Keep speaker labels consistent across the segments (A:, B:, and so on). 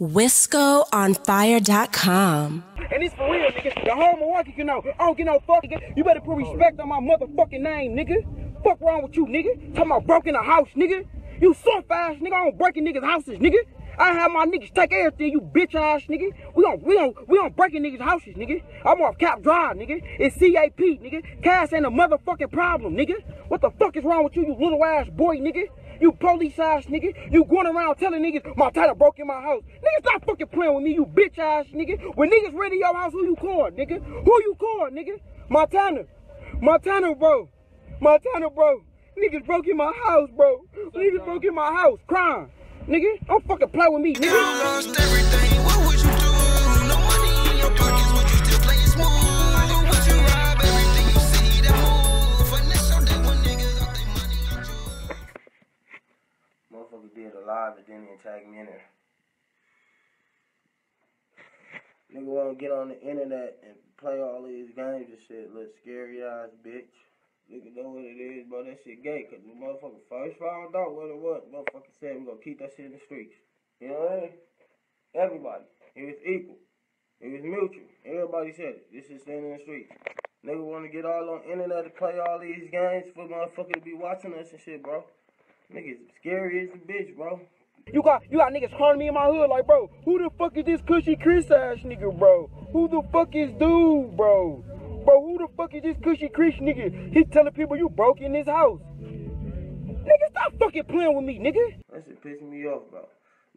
A: WiscoOnFire.com.
B: And it's for real, nigga. The whole Milwaukee can know. I don't get no fuck. You better put respect on my motherfucking name, nigga. Fuck wrong with you, nigga? Talking about broken a house, nigga. You so fast, nigga. I don't breaking niggas' houses, nigga. I have my niggas take everything, you bitch ass nigga. We don't, we don't, we don't breaking niggas' houses, nigga. I'm off Cap Drive, nigga. It's CAP, nigga. Cash ain't a motherfucking problem, nigga. What the fuck is wrong with you, you little ass boy, nigga? You police ass nigga. You going around telling niggas my title broke in my house. Niggas stop fucking playing with me, you bitch ass nigga. When niggas ready your house, who you call, nigga? Who you call, nigga? Montana. Montana, bro. Montana, bro. Niggas broke in my house, bro. Niggas broke in my house. Crime. Nigga, don't fucking play with me,
C: You
B: nigga.
D: Motherfucker did a live and then he tag me in there. Nigga wanna get on the internet and play all these games and shit, little scary ass bitch. Nigga know what it is, bro. That shit gay, cause the motherfucker first found out what it was. Motherfucker said we gonna keep that shit in the streets. You know what I mean? Everybody. It was equal. It was mutual. Everybody said it. This is staying in the streets. Nigga wanna get all on internet to play all these games for motherfucker to be watching us and shit, bro. Niggas scary as a bitch, bro.
B: You got you got niggas calling me in my hood like, bro, who the fuck is this Kushy Kris ass nigga, bro? Who the fuck is dude, bro? Bro, who the fuck is this Kushy Kris nigga? He telling people you broke in this house. Nigga, stop fucking playing with me, nigga.
D: That shit pissing me off, bro.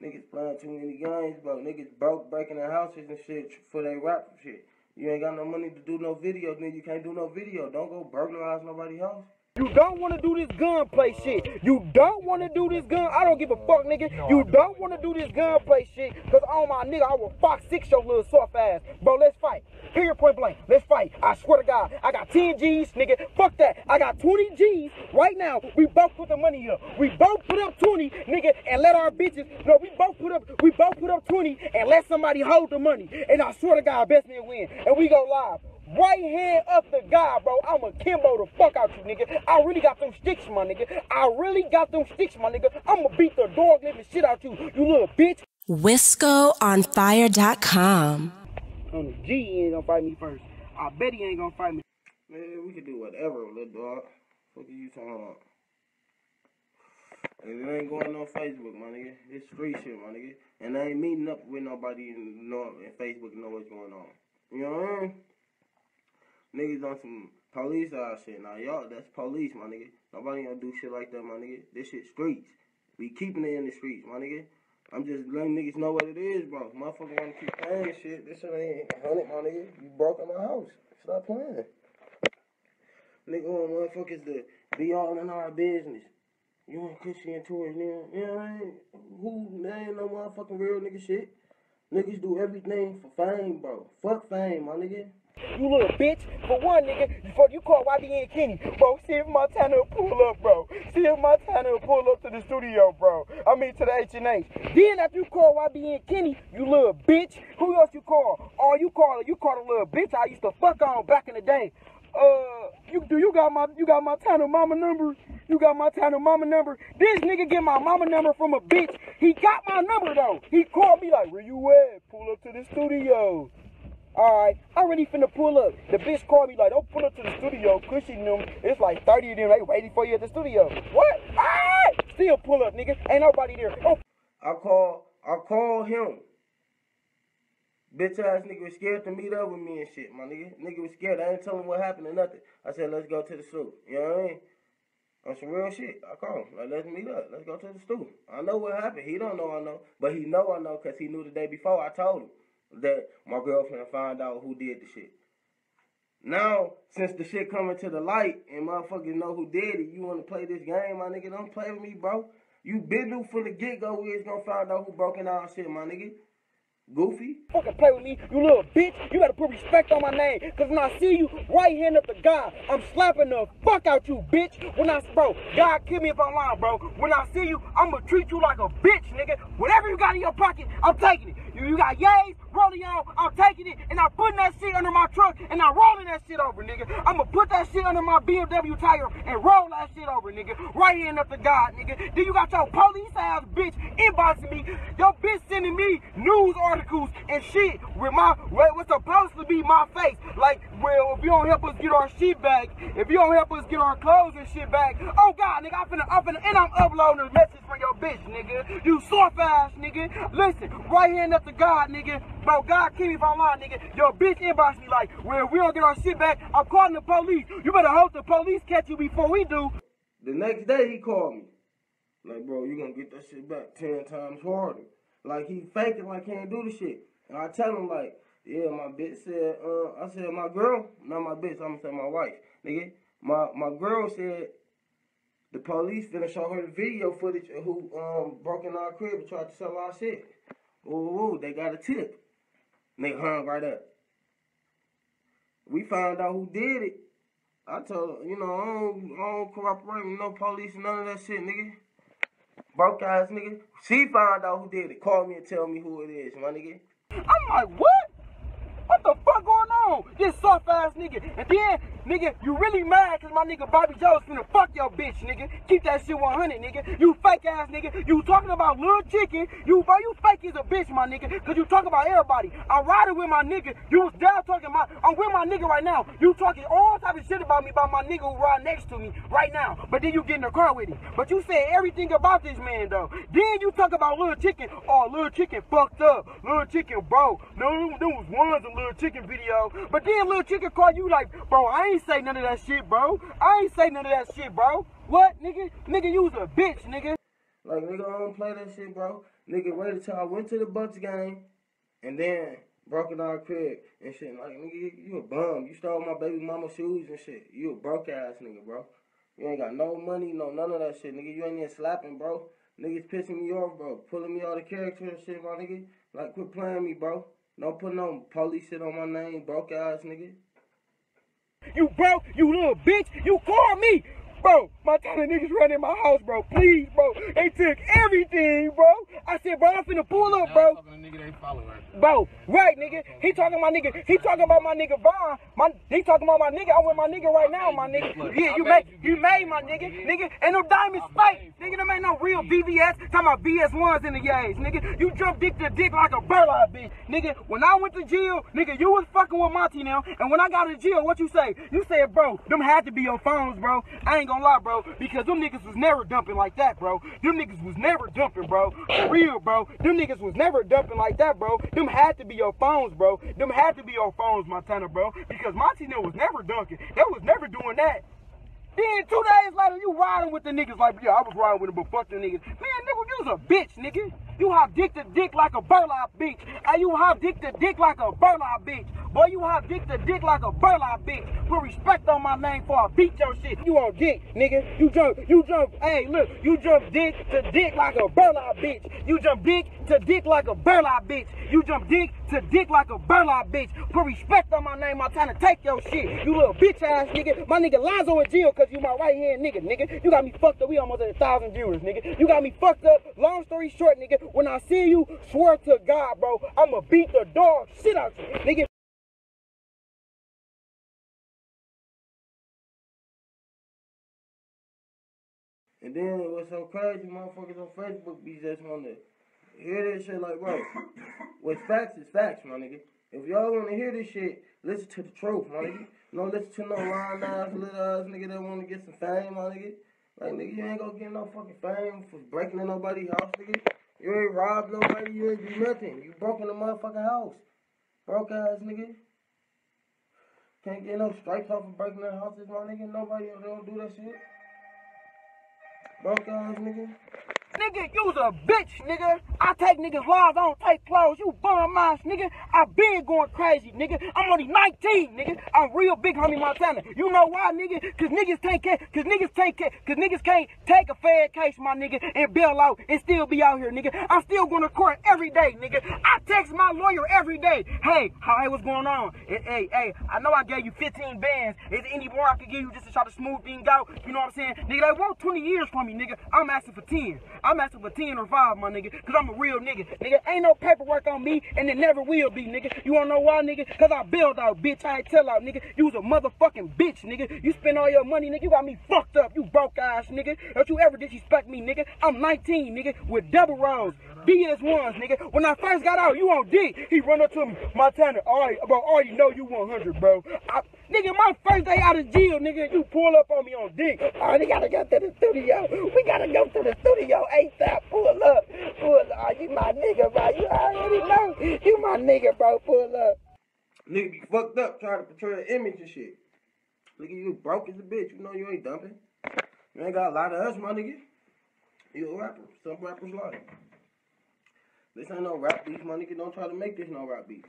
D: Niggas playing too many games, bro. Niggas broke breaking their houses and shit for their rap shit. You ain't got no money to do no video, then you can't do no video. Don't go burglarize nobody's house.
B: You don't want to do this gunplay shit. You don't want to do this gun. I don't give a fuck, nigga. You don't want to do this gunplay shit. Cause on my nigga, I will fox six your little soft ass. Bro, let's fight. Period point blank. Let's fight. I swear to God. I got 10 G's, nigga. Fuck that. I got 20 G's right now. We both put the money up. We both put up 20, nigga, and let our bitches. No, we both put up. We both put up 20 and let somebody hold the money. And I swear to God, best man win. And we go live. Right hand up the guy, bro. I'm a Kimbo the fuck out you, nigga. I really got them sticks, my nigga. I really got them sticks, my nigga. I'ma beat the dog living shit out you, you little bitch.
A: WiscoOnFire.com.
B: On the G, he ain't gonna fight me first. I bet he ain't gonna fight me.
D: Man, we can do whatever, little dog. What are you talking about? And it ain't going on Facebook, my nigga. It's street shit, my nigga. And I ain't meeting up with nobody in, know, in Facebook know what's going on. You know what I mean? Niggas on some police ass shit. Now, y'all, that's police, my nigga. Nobody gonna do shit like that, my nigga. This shit streets. We keeping it in the streets, my nigga. I'm just letting niggas know what it is, bro. Motherfucker wanna keep playing shit. This shit ain't 100, my nigga. You broke in my house. Stop playing. Nigga want motherfuckers to be all in our business. You want into it, nigga. You know what I mean? Who, that ain't no motherfucking real nigga shit. Niggas do everything for fame, bro. Fuck fame, my nigga.
B: You little bitch. For one, nigga, before you call YB and Kenny, bro, see if Montana will pull up, bro. See if Montana will pull up to the studio, bro. I mean, to the H&H. Then after you call YB and Kenny, you little bitch. Who else you call? Oh, you call. You call a little bitch I used to fuck on back in the day. Uh, you do you got my you got my Montana mama number? You got my Montana mama number? This nigga get my mama number from a bitch. He got my number though. He called me like, where you at? Pull up to the studio. Alright, I really finna pull up. The bitch called me like, don't pull up to the studio. Kushy them, it's like 30 of them, they waiting for you at the studio. What? Alright! Still pull up, nigga. Ain't nobody there. Oh,
D: I call, I call him. Bitch ass nigga was scared to meet up with me and shit, my nigga. Nigga was scared. I ain't tell him what happened or nothing. I said, let's go to the stool. You know what I mean? On some real shit. I call him. Like, let's meet up. Let's go to the stool. I know what happened. He don't know I know. But he know I know because he knew the day before I told him that my girlfriend found out who did the shit. Now, since the shit coming to the light and motherfuckers know who did it, you want to play this game, my nigga? Don't play with me, bro. You been knew from the get go we was gonna find out who broke broken our shit, my nigga. Goofy.
B: fucking play with me, you little bitch. You better put respect on my name. Cause when I see you right hand up the God, I'm slapping the fuck out you, bitch. When I, bro, God kill me if I'm lying, bro. When I see you, I'm gonna treat you like a bitch, nigga. Whatever you got in your pocket, I'm taking it. You, you got yays, rolling on, I'm taking it, and I'm putting that shit under my truck, and I'm rolling that shit over, nigga. I'm gonna put that shit under my BMW tire and roll that shit over, nigga. Right hand up the God, nigga. Then you got your police ass bitch inboxing me. Your bitch sending me news articles and shit with my what's supposed to be my face. Like, well, if you don't help us get our shit back, if you don't help us get our clothes and shit back, oh God, nigga, I'm finna, I'm finna, and I'm uploading a message from your bitch, nigga. You soft ass, nigga. Listen, right hand up to God, nigga. Bro, God keep me if lying, nigga. Your bitch inbox me like, well, we don't get our shit back, I'm calling the police. You better hope the police catch you before we do.
D: The next day he called me. Like, bro, you gonna get that shit back ten times harder. Like he faking like he ain't do the shit. And I tell him like, yeah, my bitch said, uh, I said my girl, not my bitch, I'm gonna say my wife, nigga. My my girl said the police finna show her the video footage of who um broke in our crib and tried to sell our shit. Ooh, they got a tip. Nigga hung right up. We found out who did it. I told you know, I don't, I don't cooperate with no police none of that shit, nigga. Broke ass nigga. She found out who did it. Call me and tell me who it is, my nigga.
B: I'm like, what? What the fuck going on? This soft ass nigga. And then, nigga, you really mad cause my nigga Bobby Joe's finna fuck your bitch, nigga. Keep that shit 100, nigga. You fake ass nigga. You talking about little chicken. You, bro, you fake as a bitch, my nigga. Cause you talking about everybody. I'm riding with my nigga. You was down talking my, I'm with my nigga right now. You talking all type of shit about me, about my nigga who ride next to me right now. But then you get in the car with him. But you said everything about this man, though. Then you talk about little chicken. Oh, little chicken fucked up. Little chicken, bro. No, there was ones in little chicken video. But then little chicken call you like, bro, I ain't say none of that shit, bro. I ain't say none of that shit, bro. What, nigga? Nigga, you was a bitch, nigga.
D: Like, nigga, I don't play that shit, bro. Nigga, waited till I went to the Bucks game and then broke our crib and shit. Like, nigga, you, you a bum. You stole my baby mama shoes and shit. You a broke ass nigga, bro. You ain't got no money, no none of that shit, nigga. You ain't even slapping, bro. Niggas pissing me off, bro. Pulling me out of character and shit, my nigga. Like, quit playing me, bro. Don't put no police shit on my name, broke ass nigga.
B: You broke, you little bitch. You called me. Bro, my kind of niggas running my house, bro. Please, bro. They took everything, bro. I said, bro, I'm finna pull up, bro. Bro, right, nigga. He talking my nigga. He talking about my nigga Vaughn. My, he talking about my nigga. I'm with my nigga right now, my nigga. Yeah, you made, you made my nigga, nigga. And no diamonds fake, nigga. Them ain't no real VVS. Talking about BS ones in the yays, nigga. You jump dick to dick like a burlap bitch, nigga. When I went to jail, nigga, you was fucking with Monty now. And when I got to jail, what you say? You said, bro, them had to be your phones, bro. I ain't gonna lie, bro, because them niggas was never dumping like that, bro. Them niggas was never dumping, bro. For real, bro. Them niggas was never dumping like that, bro. Them had to be your phones, bro. Them had to be your phones, Montana, bro. Because Montana was never dunking. They was never doing that. Then two days later, you riding with the niggas like, yeah, I was riding with them, but fuck the niggas. Man, nigga, you was a bitch, nigga. You hop dick to dick like a burlap bitch. And you hop dick to dick like a burlap bitch. Boy, you hop dick to dick like a burlap bitch. Put respect on my name for I beat your shit. You on dick, nigga. You jump, you jump, hey, look, you jump dick to dick like a burlap bitch. You jump dick to dick like a burlap bitch. You jump dick to dick like a burlap bitch. Put respect on my name. I'm trying to take your shit. You little bitch ass nigga. My nigga Lonzo in jail because you my right hand nigga, nigga. You got me fucked up. We almost at a thousand viewers, nigga. You got me fucked up. Long story short, nigga, when I see you, swear to God, bro, I'ma beat the dog shit out you, nigga.
D: And then what's so crazy, motherfuckers on Facebook be just wanna hear this shit like, bro, what's facts is facts, my nigga. If y'all wanna hear this shit, listen to the truth, my nigga. Don't listen to no lying ass, little ass nigga that wanna get some fame, my nigga. Like, nigga, you ain't gonna get no fucking fame for breaking in nobody's house, nigga. You ain't robbed nobody, you ain't do nothing. You broke in the motherfucking house. Broke ass nigga. Can't get no stripes off of breaking in houses, my nigga. Nobody don't do that shit. Broke ass nigga.
B: Nigga, you's a bitch, nigga. I take niggas' lives, I don't take clothes. You bum ass, nigga. I been going crazy, nigga. I'm only 19, nigga. I'm real big homie Montana. You know why, nigga? Cause niggas can't ca- cause niggas can't ca- cause niggas can't take a fair case, my nigga, and bail out and still be out here, nigga. I'm still going to court every day, nigga. I text my lawyer every day. Hey, how hey, what's going on? Hey, hey, I know I gave you 15 bands. Is there any more I could give you just to try to smooth things out? You know what I'm saying? Nigga, they want 20 years from me, nigga. I'm asking for 10. I'm asking for 10 or 5, my nigga, because I'm a real nigga. Nigga, ain't no paperwork on me, and it never will be, nigga. You wanna know why, nigga? Because I bailed out, bitch. I ain't tell out, nigga. You was a motherfucking bitch, nigga. You spend all your money, nigga. You got me fucked up, you broke ass, nigga. Don't you ever disrespect me, nigga. I'm 19, nigga, with double rows. BS1s, nigga. When I first got out, you on D. He run up to me, Montana, alright, bro, I already know you 100, bro. I, nigga, my first day out of jail, nigga, you pull up on me on dick. Oh, we gotta go to the studio. We gotta go to the studio ASAP. Pull up. Pull up. Oh, you my nigga, bro. You already know. You my nigga, bro. Pull up.
D: Nigga be fucked up trying to portray an image and shit. Nigga, you broke as a bitch. You know you ain't dumping. You ain't got a lot of us, my nigga. You a rapper. Some rappers lie. This ain't no rap beef, my nigga. Don't try to make this no rap beef.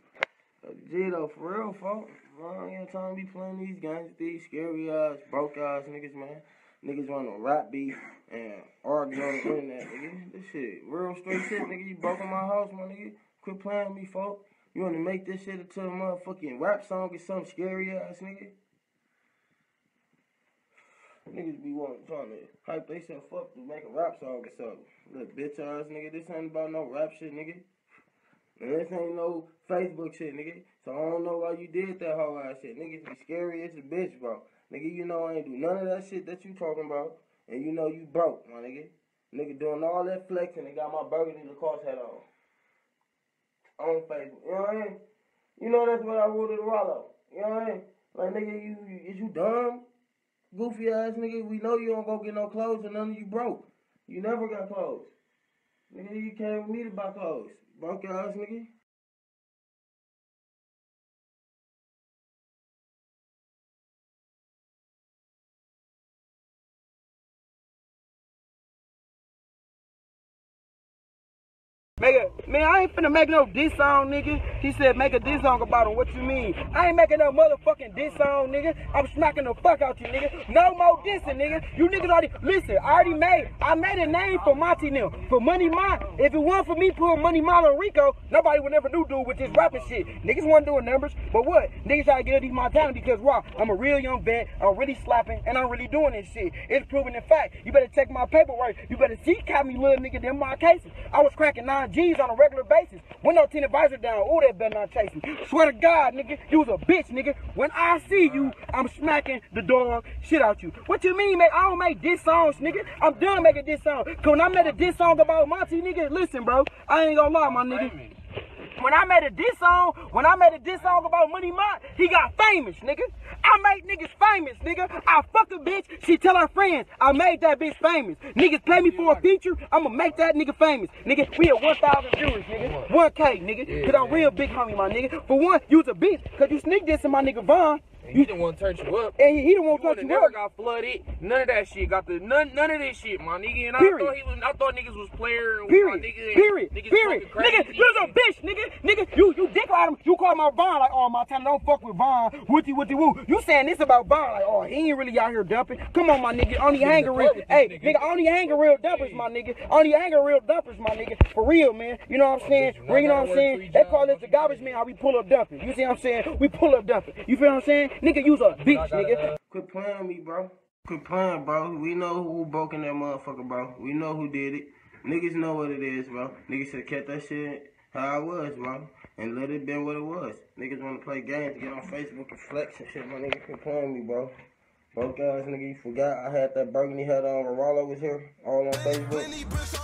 D: G though, for real, folks. I ain't got time to be playing these games these scary ass, broke ass niggas, man. Niggas want to rap beef and argue on the internet, nigga. This shit, real straight shit, nigga. You broke in my house, my nigga. Quit playing with me, folks. You want to make this shit into a motherfucking rap song or some scary ass nigga? Niggas be wanting trying to hype themselves up to make a rap song or something. Little bitch ass nigga, this ain't about no rap shit, nigga. And this ain't no Facebook shit, nigga. So I don't know why you did that whole ass shit. Niggas be scary as a bitch, bro. Nigga, you know I ain't do none of that shit that you talking about. And you know you broke, my nigga. Nigga doing all that flexing and got my burgundy Lacoste hat on. On Facebook. You know what I mean? You know that's what I wore to Rollo. You know what I mean? Like nigga, you, you is you dumb? Goofy ass nigga, we know you don't go get no clothes and none of you broke. You never got clothes. Nigga, you came with me to buy clothes. Broke your ass nigga.
B: Make man, I ain't finna make no diss song, nigga. He said make a diss song about him. What you mean? I ain't making no motherfucking diss song, nigga. I'm smacking the fuck out you, nigga. No more dissing, nigga. You niggas already listen. I already made. I made a name for Monty now. For Money Mile. If it wasn't for me putting Money Mile on Rico, nobody would never do dude with this rapping shit. Niggas wasn't doing numbers, but what? Niggas try to get these Montana because why? I'm a real young vet. I'm really slapping and I'm really doing this shit. It's proven in fact. You better check my paperwork. You better see caught me little nigga them my cases. I was cracking nine G's on a regular basis. When no 10 advisor down, oh that better not chase me. Swear to God, nigga, you was a bitch, nigga. When I see you, I'm smacking the dog shit out you. What you mean, man? I don't make diss songs, nigga. I'm done making diss songs. Cause when I made a diss song about Monty, nigga, listen, bro. I ain't gonna lie, my nigga. When I made a diss song, when I made a diss song about Money Mont, he got famous, nigga. I made niggas famous, nigga. I fuck a bitch, she tell her friends, I made that bitch famous. Niggas play me for a feature, I'ma make that nigga famous. Nigga, we at 1,000 viewers, nigga. 1K, nigga. Cause I'm real big homie, my nigga. For one, you was a bitch, cause you sneak dissing my nigga Vaughn.
E: You didn't want to turn you up.
B: And he, he don't want to
E: would
B: touch
E: have
B: you
E: never
B: up.
E: got flooded. None of that shit. Got the none none of this shit, my nigga. And I thought he was. I thought niggas was player. And
B: Period.
E: My nigga,
B: Period.
E: Niggas
B: Period.
E: crazy.
B: Nigga, you's a bitch, nigga. Nigga, you you dick him. You call my Vaughn like, oh my time, don't fuck with Vaughn. Wooty wooty woo. You saying this about Vaughn like, oh he ain't really out here dumping. Come on, my nigga. Only hanging real. Hey, nigga, only hanging real dumpers, my nigga. Only hanging real dumpers, my nigga. For real, man. You know what I'm oh, saying?
E: Not
B: You know what I'm saying? They call it the garbage man. How we pull up dumping. You see what I'm saying? We pull up dumping. You feel what I'm saying? Nigga, you's a bitch, nigga.
D: Quit playing with me, bro. Quit playing, bro. We know who broke in that motherfucker, bro. We know who did it. Niggas know what it is, bro. Niggas should have kept that shit how it was, bro. And let it been what it was. Niggas want to play games, get on Facebook and flex and shit, my nigga. Quit playing with me, bro. Broke ass nigga, you forgot I had that burgundy hat on when Rollo was here, all on Facebook.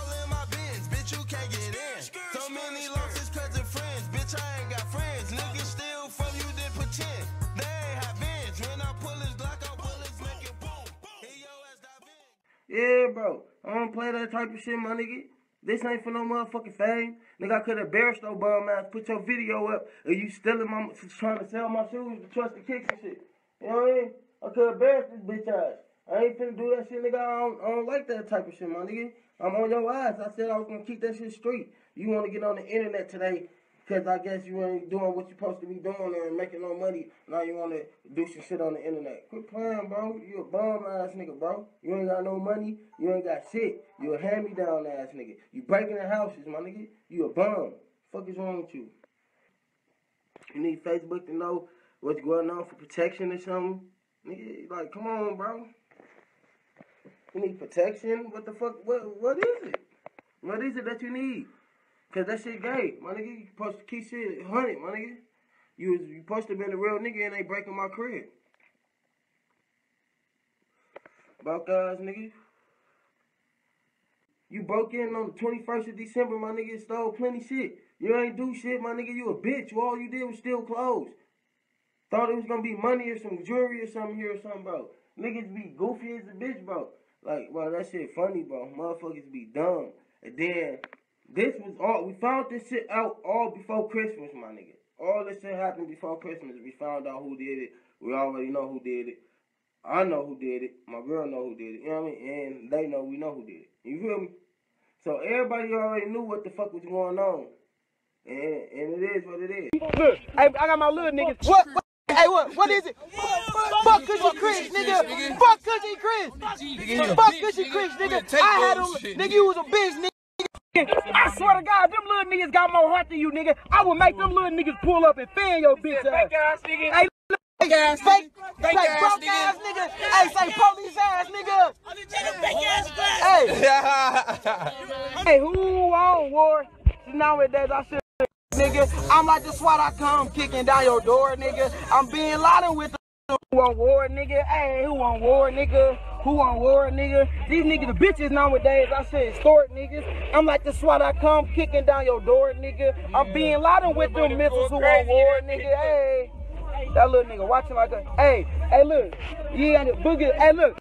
D: Yeah, bro. I don't play that type of shit, my nigga. This ain't for no motherfucking fame. Nigga, I could have embarrassed no bum ass, put your video up, and you stealing my, trying to sell my shoes to trust the kicks and shit. You know what I mean? I could have this bitch ass. I ain't finna do that shit, nigga. I don't, I don't like that type of shit, my nigga. I'm on your ass. I said I was gonna keep that shit straight. You wanna get on the internet today, cause I guess you ain't doing what you supposed to be doing and making no money. Now you wanna do some shit on the internet. Quit playing, bro. You a bum ass nigga, bro. You ain't got no money. You ain't got shit. You a hand me down ass nigga. You breaking the houses, my nigga. You a bum. Fuck is wrong with you? You need Facebook to know what's going on for protection or something. Nigga, like, come on, bro. You need protection? What the fuck? What? What is it? What is it that you need? Cause that shit gay, my nigga. You supposed to keep shit hunted, my nigga. You was you supposed to be a real nigga and they breaking my crib. About guys, nigga. You broke in on the 21st of December, my nigga, stole plenty shit. You ain't do shit, my nigga. You a bitch. All you did was steal clothes. Thought it was gonna be money or some jewelry or something here or something, bro. Niggas be goofy as a bitch, bro. Like, bro, that shit funny, bro. Motherfuckers be dumb. And then this was all we found this shit out all before Christmas, my nigga. All this shit happened before Christmas. We found out who did it. We already know who did it. I know who did it. My girl know who did it. You know what I mean? And they know we know who did it. You feel me? So everybody already knew what the fuck was going on. And and it is what it is.
B: Look, I got my little niggas. What? what hey, what? What is it? Fuck Kushy Kris, nigga. Fuck Kushy Kris. Fuck Kushy Kris, nigga. I had him. nigga. You was a bitch, nigga. I swear to God, them little niggas got more heart than you, nigga. I would make them little niggas pull up and fan your bitch ass.
E: Fake ass nigga.
B: Hey,
E: Fake ass
B: fake,
E: nigga.
B: fake,
E: Fake ass
B: broke
E: nigga.
B: ass nigga. Hey, say police ass nigga. Hey, hey, who on war? Nowadays, I should, nigga. I'm like the SWAT. I come kicking down your door, nigga. I'm bin Laden with the who on war, nigga. Hey, who on war, nigga? Who on war, nigga? These niggas, the bitches nowadays, I said extort niggas. I'm like the SWAT. I come kicking down your door, nigga. I'm bin Laden with them missiles who on war, nigga. Hey. That little nigga watching like that. Hey, hey, look. Yeah, boogie. Hey, look.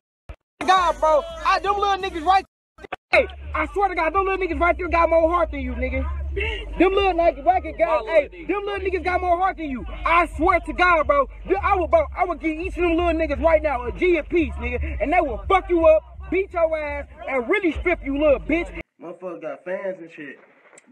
B: God, bro. I, them little niggas right Hey, I swear to God, them little niggas right there got more heart than you, nigga. Them little niggas, racket guys, hey,
E: little
B: them little niggas got more heart than you. I swear to God, bro. I would, bro, I would give each of them little niggas right now a G apiece, nigga, and they will fuck you up, beat your ass, and really strip you, little bitch.
D: Motherfuckers got fans and shit.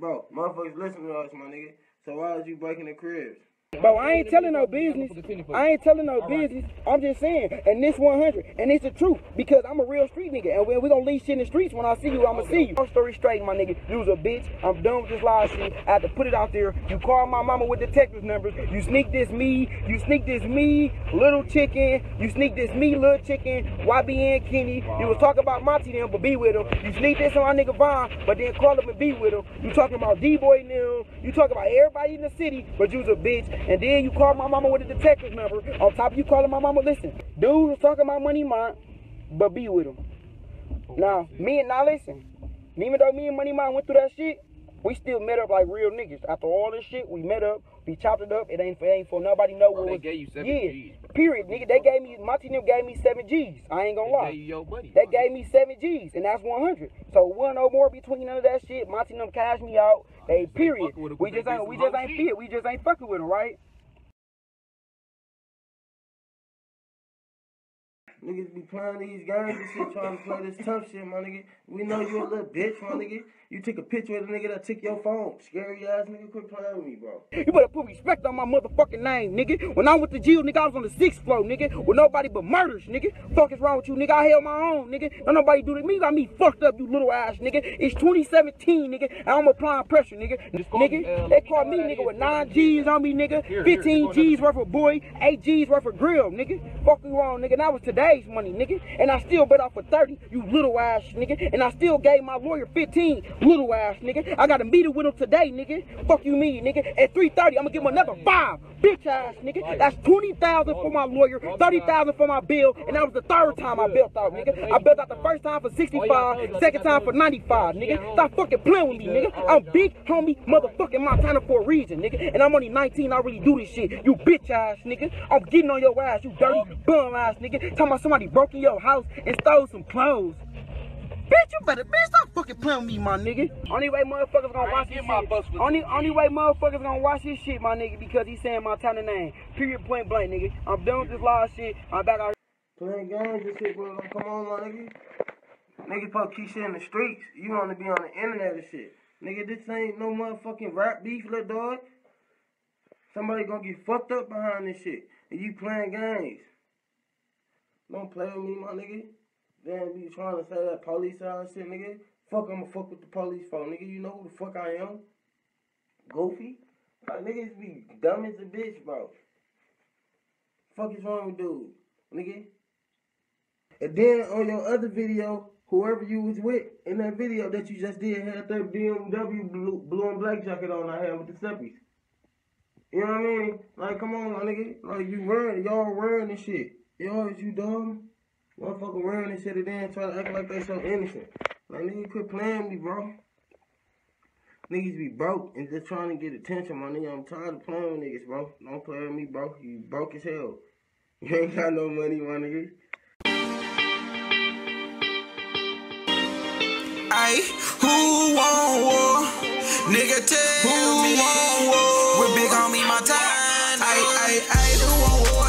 D: Bro, motherfuckers listen to us, my nigga. So why is you breaking the cribs?
B: Bro, I ain't telling no business. I ain't telling no business. I'm just saying, and this 100, and it's the truth because I'm a real street nigga, and we're we gonna leave shit in the streets. When I see you, I'ma see you. Long story straight, my nigga, you was a bitch. I'm done with this lie shit. I had to put it out there. You call my mama with detective numbers. You sneak this me. You sneak this me, little chicken. You sneak this me, little chicken. YBN Kenny. You was talking about Monty them, but be with him. You sneak this on my nigga Vaughn, but then call him and be with him. You talking about D-boy and them. You talking about everybody in the city, but you was a bitch. And then you call my mama with a detective number. On top of you calling my mama, listen, dude was talking about money mine, but be with him. Now, me and now listen, even though me and Money Mine went through that shit, we still met up like real niggas. After all this shit, we met up, we chopped it up. It ain't, it ain't for nobody know what
E: They
B: was.
E: gave you seven
B: yeah,
E: G's.
B: Period, nigga. They gave me my team gave me seven G's. I ain't gonna lie.
E: gave you your buddy.
B: They gave me seven G's, and that's 100. So one no more between none of that shit. Monty them cash me out. They period.
E: fucking with 'em
B: We just ain't we just ain't fit. We just ain't fucking with them, right?
D: Niggas be playing these games and shit, trying to play this tough shit, my nigga. We know you a little bitch, my nigga. You took a picture of the nigga that took your phone. Scary ass nigga, quit playing with me, bro.
B: You better put respect on my motherfucking name, nigga. When I went to jail, nigga, I was on the sixth floor, nigga, with nobody but murders, nigga. Fuck is wrong with you, nigga? I held my own, nigga. Don't nobody do that. Me, you got me fucked up, you little ass, nigga. It's 2017, nigga, and I'm applying pressure, nigga.
E: call me,
B: Nigga,
E: uh,
B: they
E: let me
B: call me, nigga, with nine G's on me, nigga.
E: Here, here,
B: 15
E: go
B: G's worth of boy, 8 G's worth of grill, nigga. Fuck you wrong, nigga. And that was money, nigga. And I still bet off for 30, you little ass, nigga. And I still gave my lawyer 15, little ass, nigga. I got a meeting with him today, nigga. Fuck you, me, nigga. At 3:30, I'm gonna give him another five, bitch ass, nigga. That's 20,000 for my lawyer, 30,000 for my bill, and that was the third time I built out, nigga. I built out the first time for 65, second time for 95, nigga. Stop fucking playing with me, nigga. I'm big homie motherfucking Montana for a reason, nigga. And I'm only 19, I really do this shit. You bitch ass, nigga. I'm getting on your ass, you dirty bum ass, nigga. Talking about somebody broke in your house and stole some clothes. Bitch, you better, bitch, stop fucking playing with me, my nigga. Only way motherfuckers gonna watch this
E: my
B: shit. Only, only way motherfuckers gonna watch this shit, my nigga, because he's saying my Montana name. Period, point blank, nigga. I'm done with this live shit. I'm back out.
D: Playing games and shit, bro. Don't come on, my nigga. Niggas supposed to keep shit in the streets. You want to be on the internet and shit. Nigga, this ain't no motherfucking rap beef, little dog. Somebody gonna get fucked up behind this shit. And you playing games. Don't play with me, my nigga. Then be trying to say that police out shit, nigga. Fuck, I'ma fuck with the police for, nigga. You know who the fuck I am? Goofy? Like, niggas be dumb as a bitch, bro. Fuck is wrong with dude, nigga? And then on your other video, whoever you was with in that video that you just did had that BMW blue, blue and black jacket on I had with the steppies. You know what I mean? Like, come on, nigga. Like, you wearing, y'all wearing this shit. Y'all, is you dumb? Motherfucker wearing this shit and then try to act like they so innocent. Like, nigga, quit playing with me, bro. Niggas be broke and just trying to get attention, my nigga. I'm tired of playing with niggas, bro. Don't play with me, bro. You broke as hell. You ain't got no money, my nigga.
C: Ay, who want war? Nigga, tell who me. Want war? With big homie, my time. Ay, ay, ay, who want war? Nigga,